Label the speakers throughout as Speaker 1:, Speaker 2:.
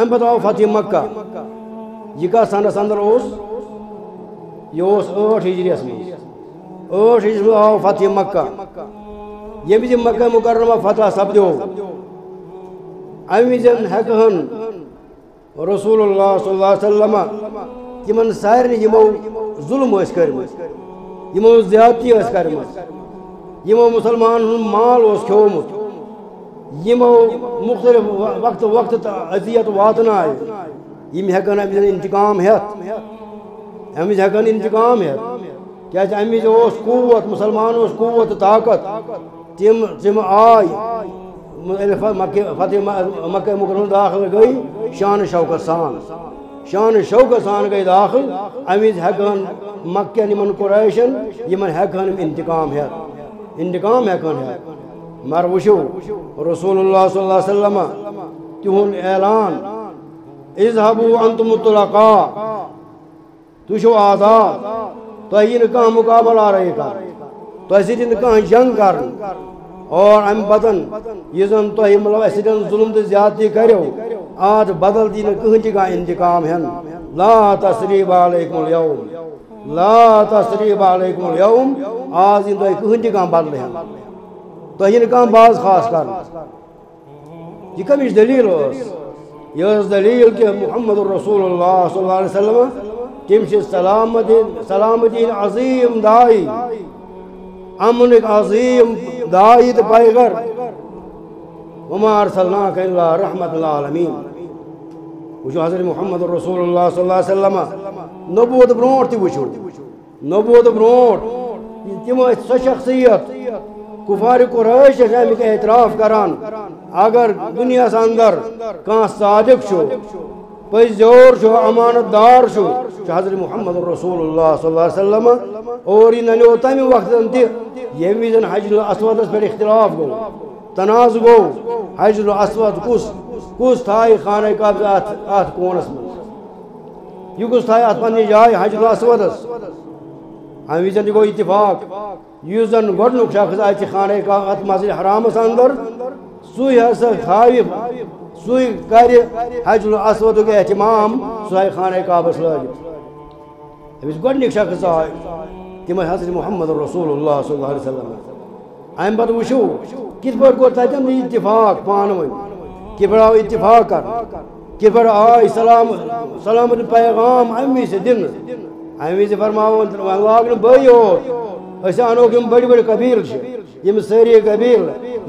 Speaker 1: ام پتہ آو فتح مکہ۔ یہ کا سنس اندر اوس یہ اوس ٲٹھ ہجریس منٛز ٲٹھ ہجریس منٛز آو فتح مکہ۔ ییٚمہِ وِزِ مکہ مکرمہ فتح سپدیو امہِ وِزٮ۪ن ہٮ۪کہٕ ہن رسول اللہ صلی اللہ علیہ وسلم۔ تمن سارنٕے یِمو ظُلم ٲسۍ کٔرمٕتۍ یِمو زیادتی ٲسۍ کٔرمٕژ یِمو مُسلمانن ہُنٛد مال اوس کھیومُت یِمو مختلف وقت وقت تہٕ اذیت واتنایہِ یِم ہٮ۪کن امہِ انتقام ہٮ۪تھ امہِ وِزِ ہٮ۪کن انتقام ہٮ۪تھ کیٛازِ امہِ وِزِ اوس قوت مُسلمان اوس قوت طاقت تِم تِم آے فتح مکہ مکرمہ داخل گئی شان شوکت سان شان شوکت سان گئی داخل امہ ہیکن مکین یمن قریشن یمن ہیکن انتقام ہیت انتقام ہیکن ہیت مر وشو رسول اللہ صلی اللہ علیہ وسلم، تہن اعلان، اذهبوا انتم الطلقاء تشو آزاد تہ یہ کھانا مقابلہ رہے کر تہ سی کھانا جنگ کر اور ام بدن، یہ زن تہ مطلب اس ظلم تو زیادتی کرو آج بدل دی کہن تہ انتقام ہن۔ لا تسریب علیکم اليوم، لا تسریب علیکم اليوم، آج ان تہ کہن تہ بدل ہن۔ تہ یہ کھانا باز خاص کر۔ یہ کمش دلیل اس یہ دلیل کہ محمد رسول اللہ صلی اللہ علیہ وسلم تم سلامتی سلامتی عظیم دائی۔ امن عظیم دائی تو پیغر وما ارسلناک الا رحمت العالمین۔ وچو حضرت محمد رسول اللہ صلی اللہ علیہ وسلم نبوت برونٹ تی وچو نبوت برونٹ تم سو شخصیت۔ کفار قریش امیک اعتراف کران، اگر دنیا اندر کان صادق چھو پز زور چھو امانت دار چھو حضرت محمد رسول اللہ صلی اللہ علیہ وسلم، اور یہ ننیو تمہ وقت تہ یم وزن حجر الاسود پر اختلاف گو، تناز گو، حجر الاسود کس کس تھائی خانہ قبض ات ات کونس من یہ کس تھائی ات پنہ جائے حجر الاسود ہم وزن گو اتفاق یس زن گۄڈنیُک شخص اتہ خانہ ات مسجد حرامس اندر۔ سُے ہسا تھاوِ سُے کرِ حجر الاسودُک اہتمام سُہ ہاے خانہ کعبس لٲگِتھ أمس گۄڈنِک شخص آے تِم حضرت محمد رسول اللہ صلی اللہ علیہ وسلم۔ امہ پتہٕ وٕچھو کِتھ پٲٹھۍ کوٚر تتٮ۪ن اتفاق پانہٕ ؤنۍ کِتھ پٲٹھۍ آو اتفاق کر؟ کِتھ پٲٹھۍ آے سلام سلامت پیغام امہِ وِزِ دِنہٕ امہِ وِزِ فرماوُن وۄنۍ لاگ نہٕ بٲے یوت أسۍ انوکھ یِم بٔڑۍ بٔڑۍ قبیٖل یم ساری قبیل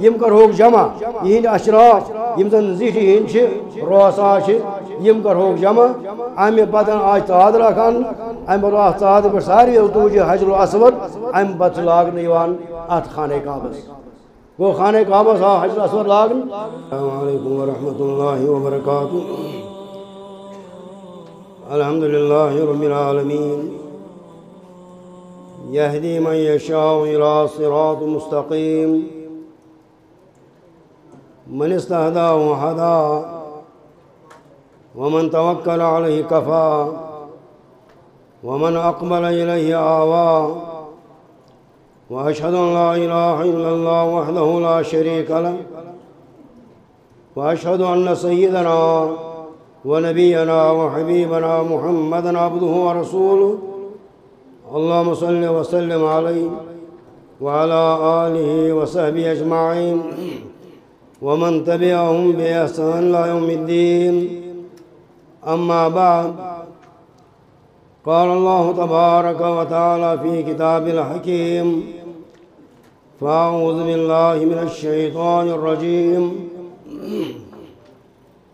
Speaker 1: یم کرہوک جمع یہند اشراف، یم زن زیٹھی ہند چھ روسا چھ یم کرہوک جمع امہ پتن آج تاد رکھان امہ پتہ آج تاد پر ساری توجہ حجر الاسود امہ پتہ لاگن یوان ات خانہ کعبس گو خانہ کعبس آ حجر الاسود لاگن۔ السلام علیکم ورحمۃ اللہ وبرکاتہ۔ الحمد للہ رب العالمین يهدي من يشاء إلى صراط مستقيم. من استهدى وهدى. ومن توكل عليه كفى. ومن أقبل إليه آوى. وأشهد أن لا إله إلا الله وحده لا شريك له. وأشهد أن سيدنا ونبينا وحبيبنا محمدا عبده ورسوله. اللهم صل وسلم عليه وعلى آله وصحبه أجمعين. ومن تبعهم بإحسان لا يوم الدين. أما بعد قال الله تبارك وتعالى في كتاب الحكيم فأعوذ بالله من الشيطان الرجيم.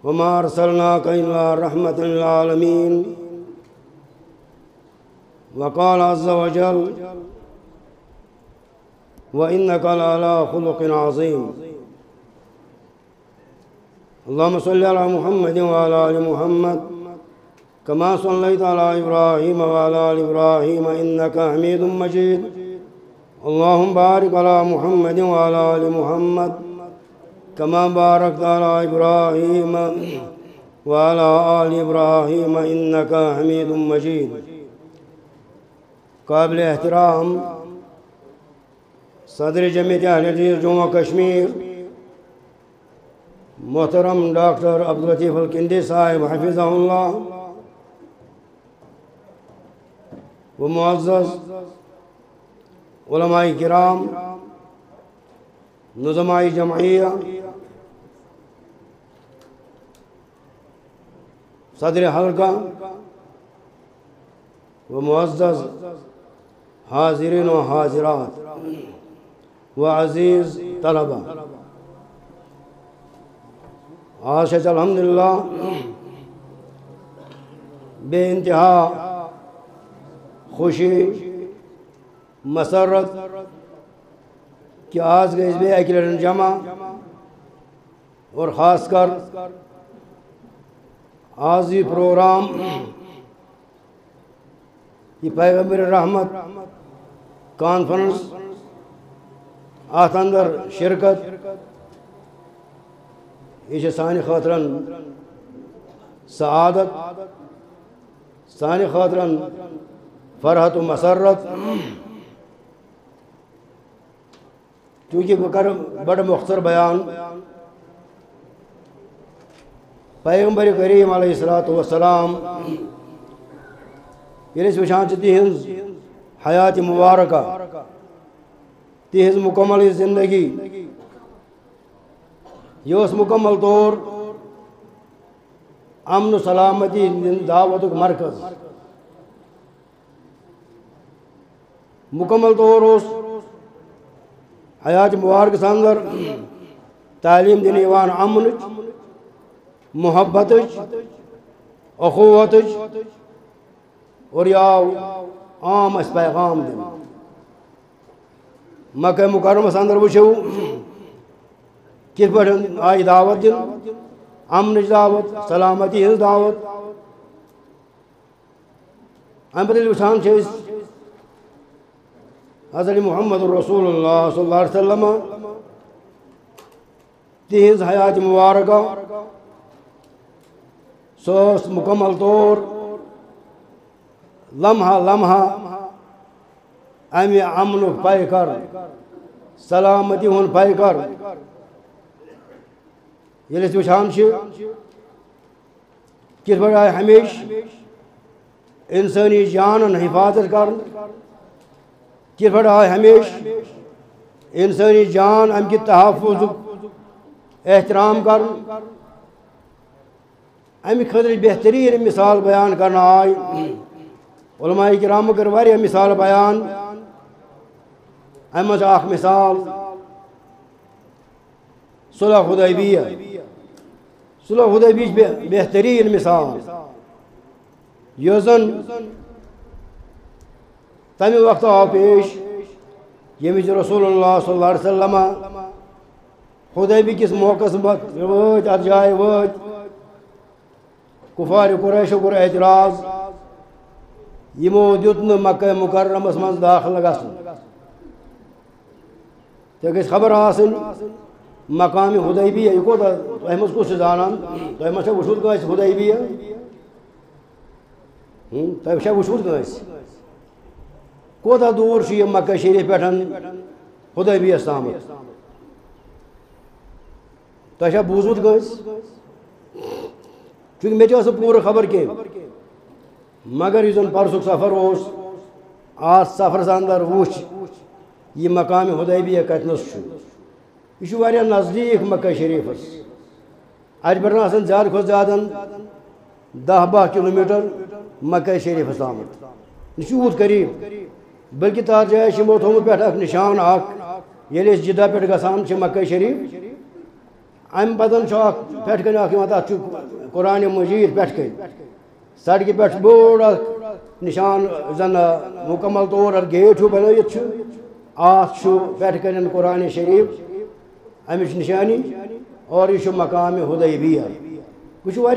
Speaker 1: وما أرسلناك إلا رحمة للعالمين. وقال عز وجل وإنك لعلى خلق عظيم. اللهم صل على محمد وعلى آل محمد كما صليت على إبراهيم وعلى آل إبراهيم إنك حميد مجيد. اللهم بارك على محمد وعلى آل محمد. كما باركت على إبراهيم وعلى آل إبراهيم إنك حميد مجيد. قابل احترام صدر جمعیت اہل حدیث جموں کشمیر محترم ڈاکٹر عبدالطیف الکندی صاحب حفظ اللہ و معزز علماء کرام نظمائی جمعیہ صدر حلقہ و معزز حاضرین و حاضرات و عزیز طلبہ۔ آج الحمد للہ بے انتہا خوشی، مسرت کہ آج گئی بے اکیلے جمع اور خاص کر آج یہ پروگرام یہ پیغمبر رحمت کانفرنس آت اندر شرکت، یہ سانہ خاطرن سعادت سانہ خاطرن فرحت و مسرت، چونکہ بہ کر بڑ مختصر بیان پیغمبر کریم علیہ الصلوۃ والسلام یعنی ییٚلہِ أسۍ وٕچھان چھِ حیات مبارکہ تِہنٛز مکمل زندگی یہ مکمل طور امن و سلامتی دعوت مرکز۔ مکمل طور اس حیات مبارک اندر تعلیم دن امن محبت اخوت اور یہ آو عام اس پیغام دن مکہ مکرمس اندر وچھو کت پہ آئی دعوت دن امن دعوت سلامتی ہز دعوت۔ ام پتہ وچھان حضرت محمد رسول اللہ صلی اللہ علیہ وسلم تہذ حیات مبارکہ۔ سوس مکمل طور، لمحہ لمحہ امہ امن پے کر، سلامتی ہن پے کر۔ یل وچان کت پہ آئے ہمیش انسانی جانن حفاظت کر کت پہ آئے ہمیش انسانی جان ام کی تحفظ احترام کر۔ ام خطر بہترین مثال بیان کرنا آئی علماء کرام کر واریاہ مثال بیان ام اخ مثال صلح حدیبیہ صلح حدیبیہ بہترین مثال یوزن تمہ وقت آو پیش یمچ رسول اللہ صلی اللہ علیہ وسلم حدیبی کس موقع وت كفار قريش قر اعتراض يمو ديوتن مكة مكرم اسمان داخل لغاسن تكس خبر آسن مقام حدیبیہ یہ دا احمد کو سزانان تو احمد سے وشود گائس حدیبیہ ہم تو احمد سے وشود گائس کو تا دور شی مکہ شریف پیٹھن حدیبیہ سامت تو احمد بوزود گائس چوٗنٛکہِ مےٚ تہِ ٲس نہٕ پوٗرٕ خبر کینٛہہ مگر یُس زَن پرسُک سفر اوس اَتھ سفرس اندر وٕچھ یہِ مقامہِ حدیبیہ کتنَس چھُ یہ نزدیک مکہ شریفس ات پہ آسان زیادہ کھت زیادہ دہ بہ کلو میٹر مکہ شریفس تامت یہ یوت قریب، بلکہ تر جائے یمو تھومت پہ نشان اخ یل یعنی جدہ پہ گسان مکہ شریف۔ ام پتن پھٹ کن اخ قرآن مجید پھٹ کن سڑکہ پہ بوڑ نشان زن مکمل طور گیٹ ہو بنائت ات کن قرآن شریف۔ امچ نشانی اور یہ مقام حدیبیہ۔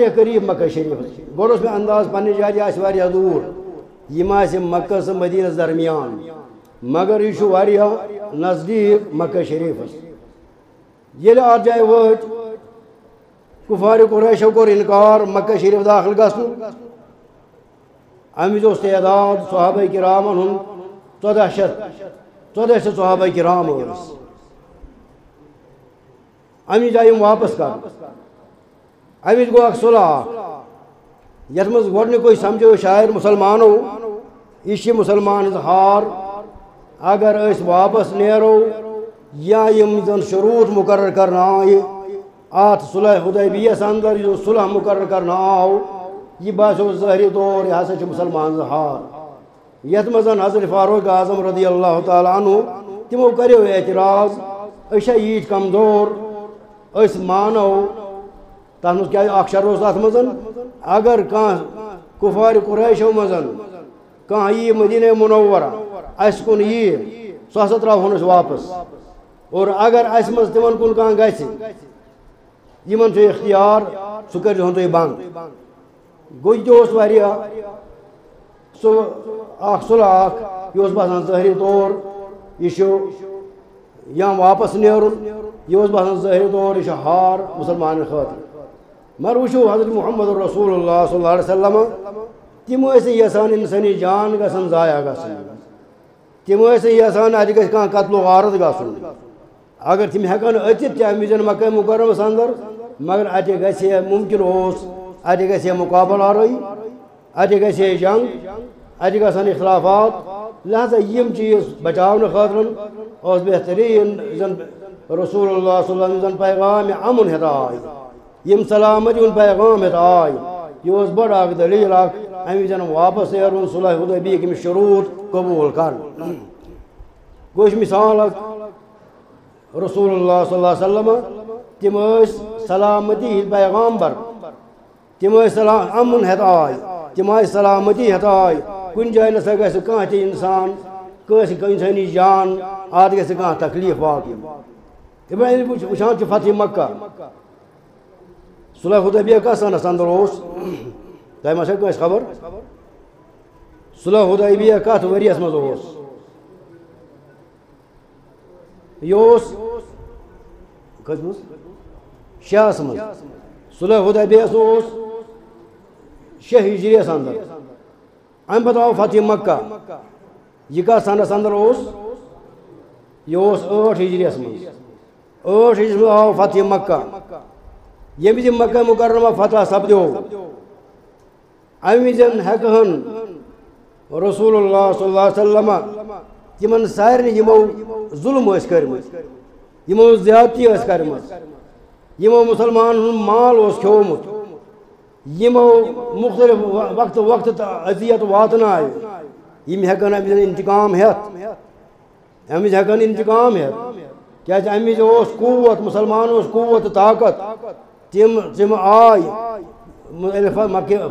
Speaker 1: یہ قریب مکہ شریف۔ گوس میں انداز پنہ جائے دور یم مکہ سے مدینہ درمیان۔ مگر یہ نزدیک مکہ شریف۔ یل ات جائے وت کفار قریشو کور انکار مکہ شریف داخل گھن امچ تعداد صحابہ کرام ہن ژۄدہ شیٚتھ ژۄدہ شیٚتھ صحابہ کرام ٲسۍ امی جائیں واپس کر۔ امی گو اک صلح یت یعنی مز گۄڈنیُک سمجھو شاعر مسلمانو یہ چھِ مسلمان ہٕنٛز ہار۔ اگر أسۍ واپس نیرو یا یم زن شروط مقرر کرنا آئے آت صلح حدیبیس اندر جو صلح مقرر کرنا آو یہ باسو ظاہری طور یہ ہسا مسلمان زہار۔ یت مزن حضرت فاروق اعظم رضی اللہ تعالیٰ عنہ تمو کریو اعتراض اشا ییت کمزور اس مانو تر مز کیا اخ شر اس مزن اگر کان کفار قریشو مزن کان یہ مدینہ منورہ اس کن یہ، سو ہسا تراو واپس۔ اور اگر اس مز تمن کن کان گژھِ یمن چھُ اختیار سُہ کٔرۍزِہون تُہۍ بنٛد گوٚو یہِ تہِ اوس واریاہ سُہ اکھ صلح اکھ یہِ اوس باسان ظٲہری طور، یہِ چھُ یا واپس نیرُن یہِ اوس باسان ظٲہری طور، یہِ چھُ ہار مُسلمانن خٲطرٕ مگر وٕچھو حضرت محمد رسول اللہ صلی اللہ علیہ وسلم تِم ٲسۍ یژھان اِنسٲنی جان گژھن ضایع گژھٕنۍ تِم ٲسۍ یژھان اَتہِ گژھِ کانٛہہ قتل و غارت گژھُن اگر تِم ہٮ۪کن أژِتھ تہِ اَمہِ وِزٮ۪ن مکہ مُکرمس اندر مگر اتہِ گژھِ ہے ممکن اوس اتہِ گژھِ ہے مقابل آرٲیی اتہِ گژھِ ہے جنگ اتہِ گژھن اختلافات لہذا یم چیز بچاونہٕ خٲطرٕ اوس بہتریٖن زن رسول اللہ صلی اللہ علیہ وسلم پیغام امن ہٮ۪تھ آے یم سلامتی ہُنٛد پیغام ہٮ۪تھ آے یہ اوس بڑ اکھ دلیٖل اکھ امہِ وِزٮ۪ن واپس نیرُن صلح حدیبیہٕکۍ یِم شروٗط قبوٗل کرُن گوٚو یہِ چھِ مثال اکھ رسول اللہ صلی اللہ علیہ وسلم تم سلامتی ہند پیغامبر تم سلام امن ہت آئے تم سلامتی ہت آئے کن جائے نسا گھس کان تہ انسان؟ کس انسانی جان؟ آت گھس کان تکلیف واقع وچھان چھ فتح مکہ۔ صلح حدیبیہ کا سنس اندر اوس تۄہہِ ما کٲنٛسہِ خبر؟ صلح حدیبیہ ؤریس منٛز اوس یہ کٔژ منٛز شہس من صلح حدیبیس اوس شہ ہجریس اندر ام پتہ آو فتح مکہ یہ کتھ سنس اندر اوس یہ اوس ٲٹھ ہجریس من ٲٹھ ہجریس منٛز آو فتح مکہ ییٚمہِ وِزِ مکہ مکرمہ فتح سپدیو امہِ وِزٮ۪ن ہٮ۪کہٕ ہن رسول اللہ صلی اللہ علیہ وسلم تِمن سارنٕے یمو مسلمان ہن مال اس کھومت یمو مختلف وقت وقت اذیت واتن آئے یم ہیکن امز انتقام ہیت امز ہیکن انتقام ہیت کیا امز اس قوت مسلمان اس قوت طاقت تم تم آئی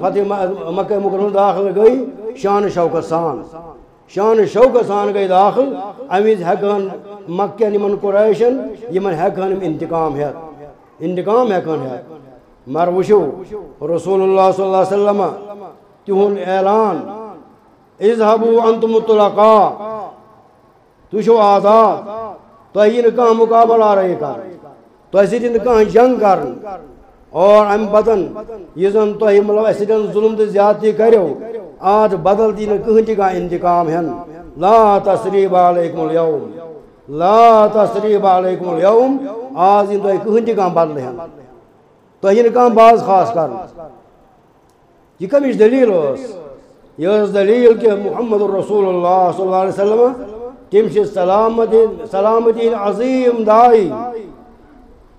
Speaker 1: فتح مکہ مکرمہ داخل گئی شان شوکت سان شان شوکت سان گئی داخل امز ہیکن مکہ نمن قریشن یمن ہیکن انتقام ہیت انتقام ہیکان ہے؟ مر وشو رسول اللہ صلی اللہ علیہ وسلم، تہن اعلان، اذهبوا انتم الطلقاء تو چھو آزاد تو یہ کہاں مقابل آ رہے کر تو ایسی دن کہاں جنگ کر، اور ام بدن، یہ زن تو ہی مطلب ایسی دن ظلم تے زیادتی کرو، آج بدل دین کہیں تی کا انتقام ہے لا تسریب علیکم اليوم۔ لا تسریب علیکم اليوم آز ان تھی کہین تہ بدل ہن تہ کم باز خاص کر۔ یہ کمچ دلیل اس یہ دلیل کہ محمد الرسول اللہ صلی اللہ علیہ وسلم تم سے سلامتی سلامتی عظیم دائی۔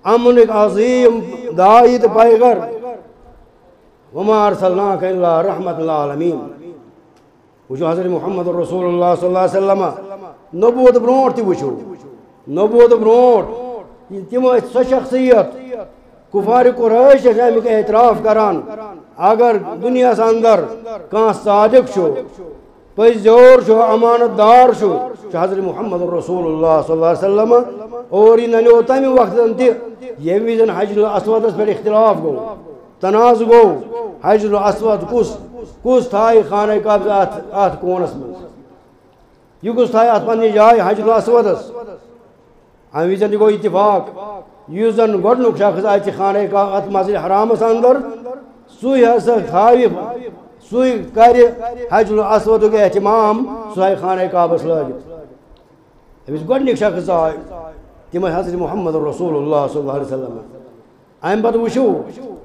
Speaker 1: امن عظیم دائی تو پیغر وما ارسلناک الا رحمت العالمین۔ وچو حضرت محمد رسول اللہ صلی اللہ علیہ وسلم نبوت برونٹ تی وچو نبوت برونٹ تم سو شخصیت۔ کفار قریش امیک اعتراف کران۔ اگر دنیا اندر کان صادق چھو پز زور چھو امانت دار چھو حضرت محمد رسول اللہ صلی اللہ علیہ وسلم اور یہ ننیو تمہ وقت تہ یم وزن حجر الاسود پہ اختلاف گو تناز گو۔ حجر الاسود کس کس تھائی خانہ قبضہ ات کونس من یہ کس تھائی ات پنہ جائے حجر الاسودس ام وزن گو اتفاق اس زن گڈنک شخص اتہ خانہ کا ات مسجد حرامس اندر سوی ہسا تھاوی سوی کر حج الاسود کے اہتمام سہ خانہ کعبس لگت امس گڈنک شخص آئے تم حضرت محمد رسول اللہ صلی اللہ علیہ وسلم۔ ام پتہ وچو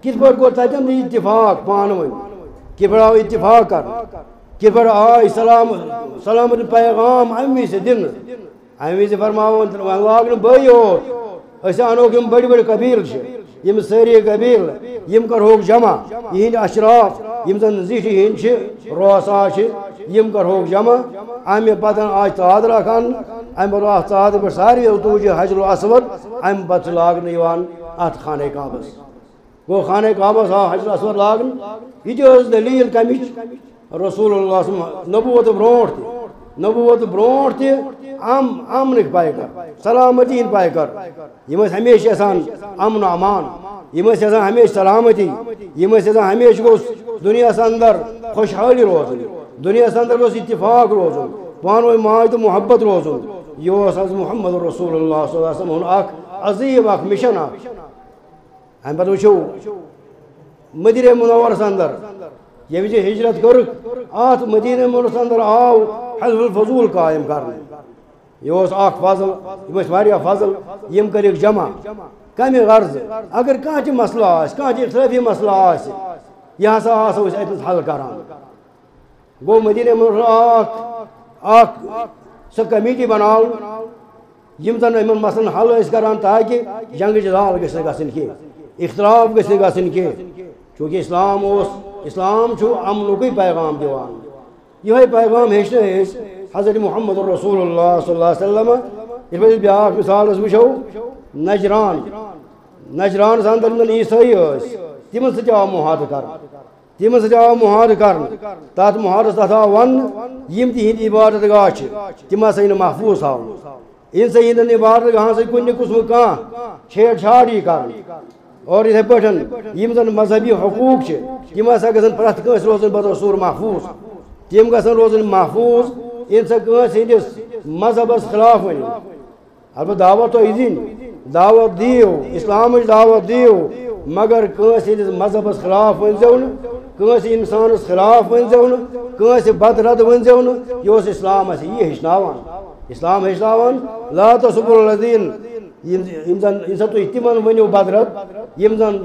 Speaker 1: کت پہ گو تتن اتفاق پان ون کت پہ آو اتفاق کر۔ کت پہ آئی سلام سلامت پیغام ام وز دن۔ ام وز فرماون لاگن بے یوت اس انوک یم بڑی بڑی قبیل یم ساری قبیل یم کر کرہوک جمع یہند اشراف، یم زن زیٹھی ہند روسا یم کر کرہوک جمع امہ پتن آج تاد رکھان ام پتہ تاد پہ ساری توجہ حجر الاسود امی ام پتہ لاگن ات خانہ کعبس گو خانہ کعبس آو حجر الاسود لاگن یہ جو دلیل کمچ رسول اللہ نبوت بروٹ تہ نبوت بروٹ تہ ام امنک پائے کر سلامتی پائے کر یم ہمیشہ یسان امن و امان یم یسان ہمیشہ سلامتی یم یسان ہمیشہ گوس دنیا اندر خوشحالی روزن دنیا اندر گوس اتفاق روزن پانوی ماج تو محبت روزن یہ حضرت محمد رسول اللہ صلی اللہ علیہ وسلم اخ عظیم اخ مشن اخ ام پتہ وچھو مدینہ منورس اندر یہ یم ہجرت کر ات مدینہ منورس اندر آو حلف الفضول قائم کرنے۔ یہ اخ فضل یہ واریاہ فضل یم کرک جمع۔ کمی غرض، اگر کانچ مسئلہ آس کانچ اختلافی مسئلہ آس یہ ہسا آسو اس اتنس حل کران۔ گو مدینہ منور اخ اخ سہ کمیٹی بناو یم زن امن مسئلہ حل اس کران تاکہ جنگ جدال گژھِ گژھن کی، اختلاف گژھِ گژھن کی۔ چونکہ اسلام اس اسلام چھو امنکے پیغام دیوان۔ یہ پیغام ہیچنے اس حضرت محمد رسول اللہ صلی اللہ علیہ وسلم۔ اس پہ بیاکھ مثال اس وچھو نجران۔ نجران ساندر من عیسائی اس تمن سۭتۍ آو محاد کر۔ تمن سۭتۍ آو محاد کر۔ تتھ محادس تتھ آو ون۔ یم تہند عبادت گاہ چھ۔ تم ہسا ین محفوظ تھاون ان سے ہندن عبادت گاہ سے کُنہِ قسم کانٛہہ چھیڑ چھاڑ یی کرن اور یتھے پٲٹھۍ یم زن مذہبی حقوق چھ تم ہسا گژھن پرٛٮ۪تھ کٲنٛسہِ روزن بطور محفوظ تم گژھن روزن محفوظ ان سے کٲنٛسہِ ہٕنٛدِس مذہبس خلاف ؤنِو البتہ دعوت تو دِنۍ دعوت دیو اسلامٕچ دعوت دیو مگر کٲنٛسہِ ہٕنٛدِس مذہبس خلاف ؤنۍزیو نہٕ کٲنٛسہِ انسانس خلاف ؤنۍزیو نہٕ کٲنٛسہِ بدرد ؤنۍزیو نہٕ یہِ اوس اسلام اَسہِ یی ہیٚچھناوان اسلام ہیٚچھناوان لا تصبر الدیٖن یم زن یم زن تُہۍ تِمن یم زن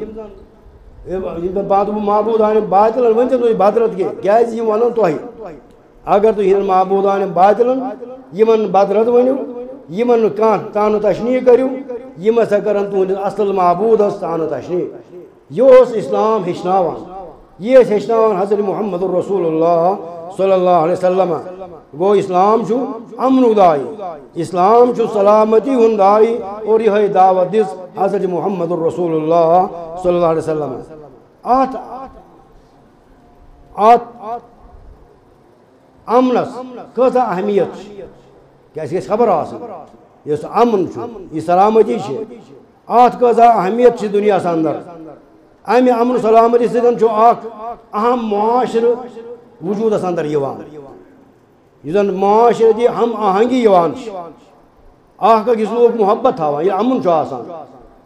Speaker 1: یم زن بادو معبوٗد آنہِ باطلن ؤنۍزیو تُہۍ بدرد کینٛہہ کیٛازِ یِم ونن اگر تُہۍ ہِنٛدٮ۪ن معبوٗدان باطلن یِمن بدرد ؤنِو یِمن نہٕ کانٛہہ تشنی کٔرِو یِم ہسا کرن تُہنٛدِس اصل معبوٗدس تانہٕ تشنی یہ اسلام ہیٚچھناوان یہ ہیچھناوان حضرت محمد الرسول اللہ صلی اللہ علیہ وسلم۔ گو اسلام چھو امن ادائی اسلام چھو سلامتی ہندائی اور یہ دعوت دس حضر محمد الرسول اللہ صلی اللہ علیہ وسلم۔ آت آت امنس کتا اہمیت؟ کیسے اس خبر آسن؟ یہ امن چھو یہ سلامتی چھو آت کتا اہمیت چھو دنیا ساندر امہِ امن سلامتی سۭتۍ چھُ اکھ اہم معاشرٕ وجوٗدس انٛدر یِوان یُس زن معاشرتی ہم آہنگی یِوان چھِ اکھ أکِس لوٗکھ محبت تھاوان ییٚلہِ امن چھُ آسان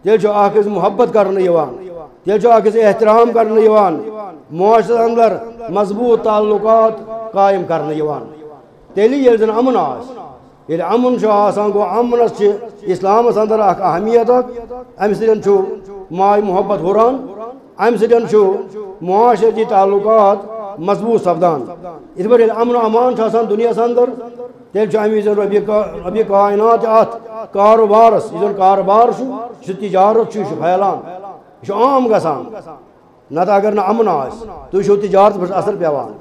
Speaker 1: تیٚلہِ چھُ اکھ أکِس محبت کرنہٕ یِوان تیٚلہِ چھُ اکھ أکِس احترام کرنہٕ یِوان معاشرس انٛدر مضبوٗط تعلقات قائم کرنے یوان تیلی یل زن امن آس یل امن چھو آسان گو امنس چھ اسلام اندر اخ اہمیت ام سدن چھو مائی محبت ہوران ام سدن چھو معاشرتی جی تعلقات مضبوط سپدان. اس پر امن و امان چھو آسان دنیا اندر تیل چھو امی زن ربی کائنات ات کاروبارس یہ کاروبار چھو چھو تجارت چھو پھیلان چھو عام گسان نہ اگر نہ امن آس تو چھو تجارت پر اثر پیوان.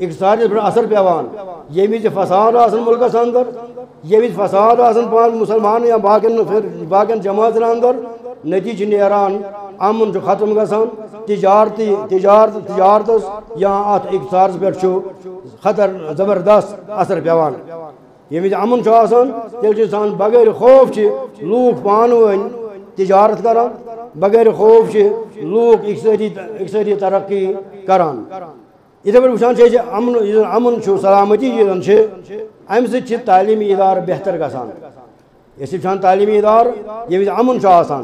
Speaker 1: اقتصادس پہ اثر پیوان. یہ وز فساد آسن ملکس اندر یہ وز فساد آسن پان مسلمان یا باقین باقین جماعتن اندر نتیج نیران امن چھ ختم گژھان تجارتی، تجارت تجارتس یا ات اقتصادس پہ خطر زبردست اثر پیوان۔ یہ امن چھ آسان تیل انسان بغیر خوف چھ لوک پان ون تجارت کران بغیر خوف چھ لوک اقتصادی ترقی کران اتھے پہ وچان امن امن سلامتی یہ ام سی تعلیمی ادارہ بہتر گھان یہ وچان تعلیمی ادارہ یہ امن آسان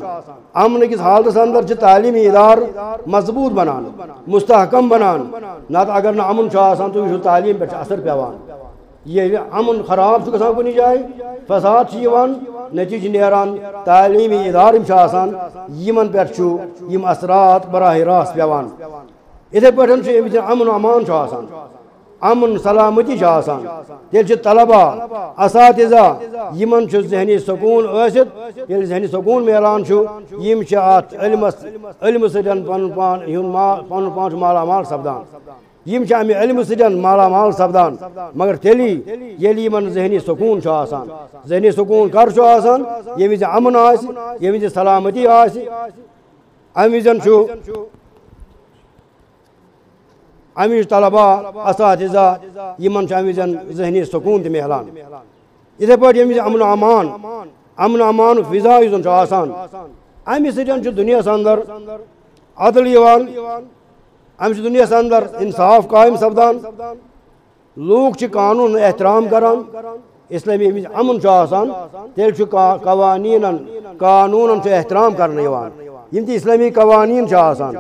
Speaker 1: امن کس حالت اندر تعلیمی ادارہ مضبوط بنان، مستحکم بنان نت اگر نا امن آسان تو یہ تعلیم پہ اثر پیوان یہ امن خراب گژھان کُنہِ جایہِ فساد چھِ یِوان نتیجہ نیران تعلیمی ادارٕ یِم آسان یِمن پٮ۪ٹھ چھُ یِم اثرات براہ راست پیوان یِتھے پٲٹھۍ چھُ ییٚمہِ امن و امان چھُ آسان امن سلامتی آسان تیٚلہِ چھِ طلبا اساتذہ، یِمن چھُ ذہنی سکوٗن ٲسِتھ ییٚلہِ ذہنی سکوٗن میلان چھُ یِم چھِ اَتھ علمس علمہٕ سۭتۍ پنُن پان ہُنٛد پنُن پان مالا مال سپدان۔ یم امہ علم سۭتۍ مالا مال سپدان۔ مگر تیلی ییٚلہِ یمن ذہنی سکوٗن چھُ آسان۔ ذہنی سکوٗن کر آسان۔ ییٚمہِ وِزِ امن آسہِ ییٚمہِ وِزِ سلامتی آسہِ امہِ وِزٮ۪ن چھُ امِچ طلبا اساتذہ یمن ذہنی سکوٗن تہِ میلان یِتھے پٲٹھۍ ییٚمہِ وِزِ امن امان امن فضا یُس زن آسان۔ اندر عدل یِوان دنیا اندر انصاف قائم سپدان، لوگ قانون احترام کران اسلامی امن آسان۔ تیل قوانین قانون احترام کرنے یم تی اسلامی قوانین چھ آسان،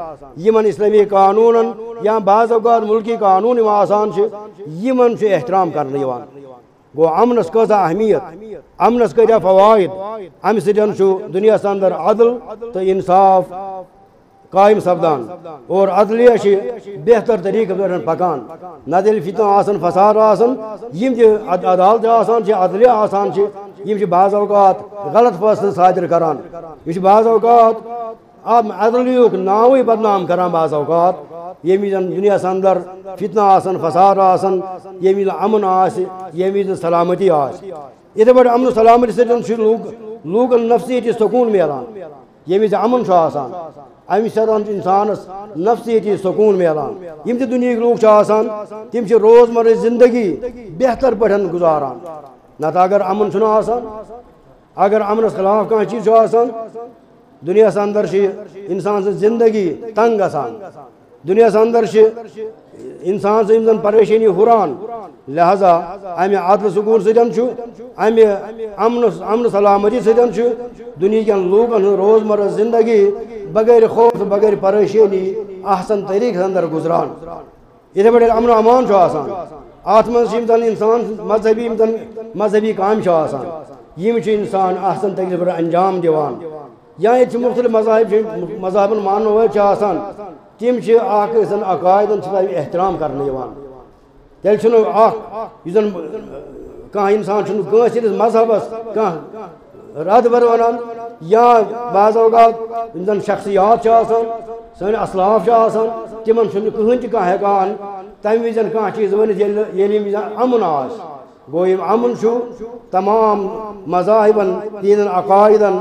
Speaker 1: یمن اسلامی قانون یا بعض اوقات ملکی قانون یم آسان چھ، یمن چھ احترام کرنے یوان۔ گو امنس کزا اہمیت، امنس کتا فوائد ام چھ دنیا اندر عدل تو انصاف قائم سپدان۔ اور عدلیہ بہتر طریقہ پہ پکان۔ نت فتن آسان فساد آسان یم جی عدالت آسان عدلیہ آسان یم جی بعض اوقات غلط فیصلہ صادر کران۔ یہ بعض اوقات عدلیک ناوی بدنام کران بعض اوقات۔ یم جی دنیا اندر فتنہ آسان فساد آسان یم امن آس، یم سلامتی آس۔ اتھے پہ امن سلامتی سۭتۍ لوگ لوکن نفسیتی سکون ملان یم امن آسان۔ امہ سدان انسانس نفسیتی سکون ملان یم تہ دنیا لوگ آسان تم روزمرہ زندگی بہتر پہ گزاران۔ نت اگر امن چھ آسان، اگر امنس خلاف کھانا چیز آسان، دنیا اندر انسان سے زندگی تنگ گسان دنیا اندر انسان سے زن پریشانی ہران لہذا امہ عدل سکون ستن امہ امن امن سلامتی ستن دنیا کن لوکن روزمرہ زندگی بغیر خوف بغیر پریشانی احسن طریقہ اندر گزران۔ اتھے پہ امن و امان آسان۔ ات من انسان مذہبی مذہبی کام آسان۔ یم انسان احسن طریقہ پر انجام دیوان۔ یا یہ مختلف مذاہب مذہب مان وول آسان۔ تم اخن عقائدن احترام کرنے تیل زن کھانا انسان کنس مذہبس کھانا رد بر ونان یا بعض اوقات زن شخصیات سن اسلاف آسان، تمن کہین تہ ہکان تمہ وزن چیز ورنت یل یعنی امن آس۔ گو امن تمام مذاہبن دین عقائدن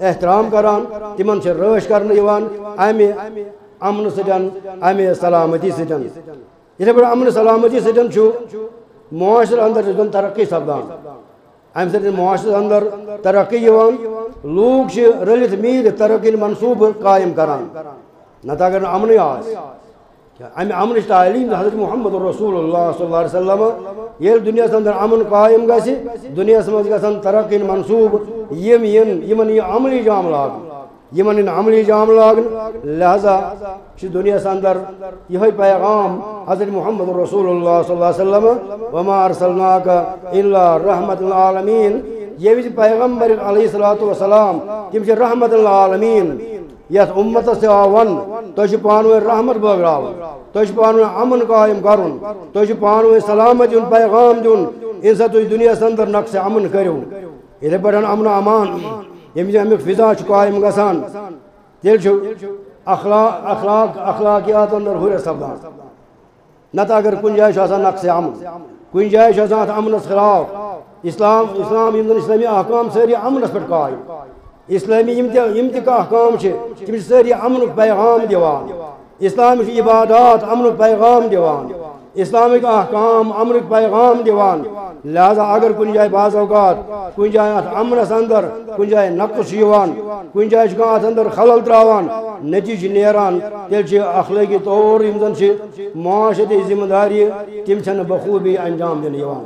Speaker 1: احترام کران، تمن رش کرنے امہ امن سٹن امہ سلامتی سٹن اتھے پہ امن سلامتی سٹن معاشر اندر ترقی سپدان۔ ام سر معاشر اندر ترقی لوگ رلت میل ترقی منصوبہ قائم کران۔ نت اگر امن آس امہ امن تعلیم حضرت محمد رسول اللہ صلی اللہ علیہ وسلم۔ یہ دنیا اندر امن قائم گی دنیا مز گھن ترقی منصوب، یم یمن یہ عملی جام لاگ یمن ان عملی جام لاگن لہذا چھ دنیا اندر یہ پیغام حضرت محمد رسول اللہ صلی اللہ علیہ وسلم وما ارسلناک إلا رحمت العالمین یہ بھی پیغمبر علیہ الصلوۃ والسلام تم چھ رحمت العالمین یت امت سے آون چھ پانوے رحمت بغراو چھ پانوے امن قائم کرن پانوے سلامت ان پیغام دن ان سے تو دنیا اندر نقص امن کرو یہ بڑن امن أمان. یم امیک فضا قائم گسان تیل اخلاق اخلاق اخلاقیات اندر ہر سپدان نت اگر کن جائے آسان نقص امن کن جائے آسان امنس خلاف اسلام اسلام یم اسلامی احکام ساری امنس پہ قائم اسلامی یم تہ احکام تم ساری امن پیغام دیوان اسلام عبادات امن پیغام دیوان اسلامک احکام امرک پیغام دیوان لہذا اگر کن جائے بعض اوقات، کن جائے ات امنس اندر، کن جائے نقص یوان، کن جائے کان ات اندر خلل تراوان نتیجہ نیران، تیل چھ اخلاقی طور یم زن چھ معاشرتی ذمہ داری تم چھن بخوبی انجام دین یوان۔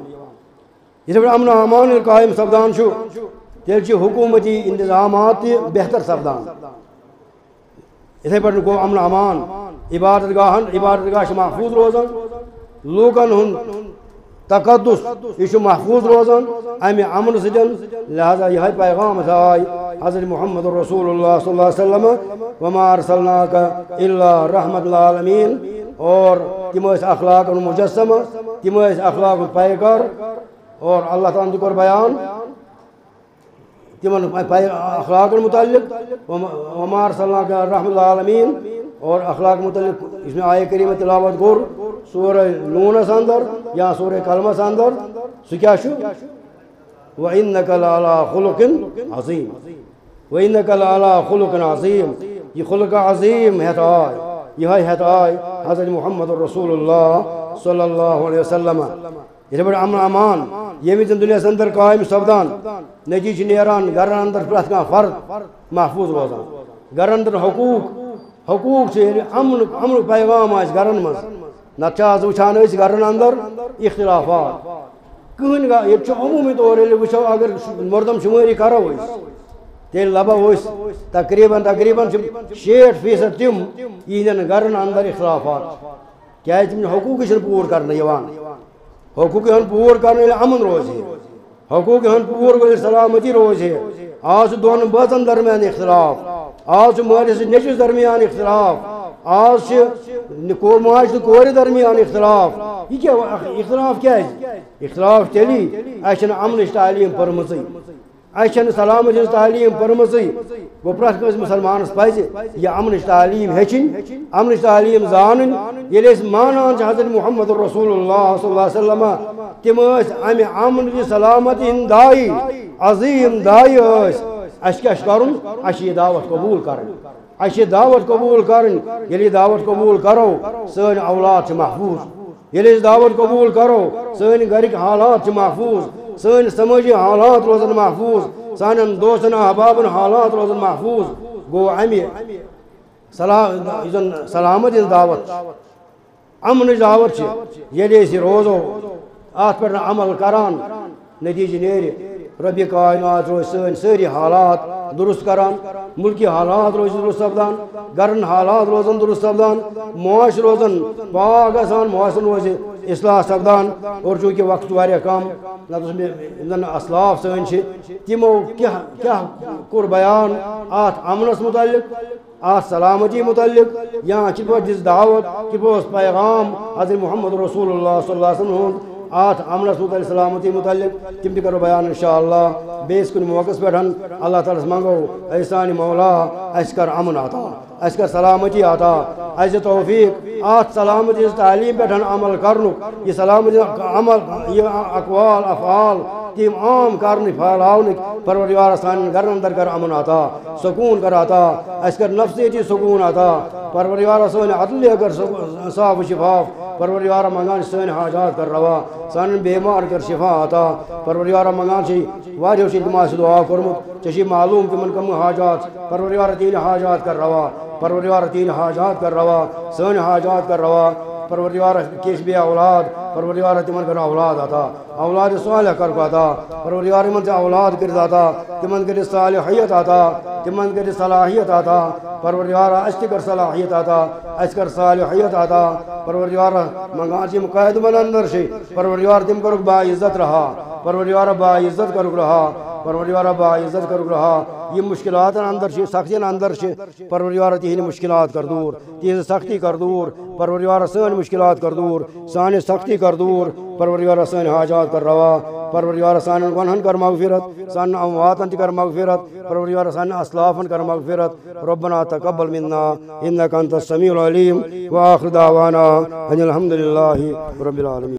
Speaker 1: یہ امن امان قائم سپدان چھو تیل چھ حکومتی انتظامات بہتر سپدان۔ اتھے پہ گو امن امان عبادت گاہن عبادت گاہ محفوظ روزان لوکن ہن تقدس. یہ محفوظ روزان امہ امن سن لہذا یہ پیغام آئی حضرت محمد رسول اللہ صلی اللہ علیہ وسلم. وما ارسلناک الا رحمت العالمین. اور تم اخلاق مجسمہ تم اخلاق پیکر اور اللہ تعالیٰ کور بیان. تمن اخلاق متعلق وما ارسلناک رحمت العالمین. اور اخلاق متعلق اس میں آئے کریم تلاوت گر سورہ نونس اندر یا سورہ کلمس اندر۔ سو کیا شو؟ وَإِنَّكَ لَعَلَىٰ خُلُقٍ عظیم وَإِنَّكَ لَعَلَىٰ خُلُقٍ عظیم یہ خلق عظیم ہے آئے۔ یہ ہے آئے۔ حضرت محمد رسول اللہ صلی اللہ علیہ وسلم۔ یہ بڑا امن امان۔ یہ بھی دنیا اندر قائم سپدان نتیجہ نیران گرن اندر پرت فرد، محفوظ روزان گرن اندر حقوق حقوق امن امن پیغام آس گرن مز۔ نت وچان گرن اندر اختلافات۔ کہن گا، یہ عمومی طور ییٚلہِ وٕچھو اگر مردم شمٲری کرو أسۍ تیٚلہِ لبو أسۍ تقریٖباً تقریٖباً چھِ شیٹھ فیٖصد تِم گرن اندر اختلافات۔ کیٛازِ تِم حقوٗقٕے چھِنہٕ پوٗرٕ کرنہٕ یِوان؟ حقوٗقٕے ہن پوٗرٕ کرنہٕ ییٚلہِ امن حقوق ہن پور ییٚلہِ سلامتی جی روزے آج دون چھُ درمیان اختلاف، آج مالس نیچس درمیان اختلاف، آج ماج تو کور درمیان اختلاف۔ یہ کیا اختلاف کیا ہے؟ اختلاف تیلی اچھا امن تعلیم پرمچ اچھن سلامت تعلیم پرمچ گو پرت کس مسلمانس پز یہ امن تعلیم ہچن امن تعلیم زان یل مانان حضرت محمد رسول اللہ صلی اللہ علیہ وسلم تم امہ امن سلامت ہند دائی عظیم دائی اس کیا کرن اس یہ دعوت قبول کرن۔ اس یہ دعوت قبول کرن یلی دعوت قبول کرو، سن اولاد محفوظ۔ یلی دعوت قبول کرو، سن گھرک حالات محفوظ۔ سن سمجي حالات روز المحفوظ سن دوسن أحباب حالات روز المحفوظ گو عمي سلام سلامت دعوت. امن دعوت چھ یلی سی روزو. اتھ پر عمل کران. نتیجہ نیرِ ربی کائنات روز سن سری حالات درست کران ملکی حالات روز درست سپدان گرن حالات روزن درست سپدان معاش روزن باغ گسان معاشن روز اصلاح سپدان اور چونکہ وقت واریاہ کم نتن اسلاف سن تمو کیا کور بیان ات امنس متعلق، آت سلامتی متعلق یا چھ دس دعوت چھ پیغام حضرت محمد رسول اللہ صلی اللہ علیہ وسلم آت امنس متعلق سلامتی متعلق تم تہ کرو بیان انشاءاللہ۔ بیس کن موقع پہ اللہ تعالیٰ منگو احسان مولا اس کر امن عطا اس کر سلامتی عطا اس توفیق آت سلامتی تعلیم پہ عمل کرنو۔ یہ سلامتی، عمل، یہ اقوال، افعال تیم عام کرنے پھیلاؤن پروردگار سان گھر اندر کر امن عطا سکون کر عطا اس کر نفسیتی سکون عطا پروردگار سان عدل کر صاف و شفاف، پروردگار منگان سان حاجات کر روا، سان بیمار کر شفا عطا پروردگار منگان چھ واریو چھ دما سے دعا کرمت، چشی معلوم کہ من کم حاجات، پروردگار تین حاجات کر روا، پروردگار تین حاجات کر روا سان حاجات کر روا، پروردگار کس بھی اولاد پروردگار تمن کر اولاد عطا اولاد صالح کر کو عطا پروردگار من سے اولاد کر عطا تمن کر صالحیت عطا تمن کر صلاحیت عطا پروردگار است کر صلاحیت عطا اس کر صالحیت عطا پروردگار منگا چی مقاعد من اندر سے پروردگار تم کر با عزت رہا، پروردگار با عزت کر رہا پروردگار با عزت کر رہا یہ مشکلات اندر چھ سختین اندر چھ پروردگار تہن مشکلات کر دور تہن سختی کر دور پروردگار سن مشکلات کر دور سان سختی کر دور پروردگار سن حاجات کر روا پروردگار سان گنہن کر مغفرت سان امواتن کر مغفرت پروردگار سان اسلافن کر مغفرت ربنا تقبل منا انك انت السميع العليم واخر دعوانا ان الحمد لله رب العالمين